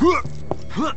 呵呵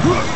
Huh?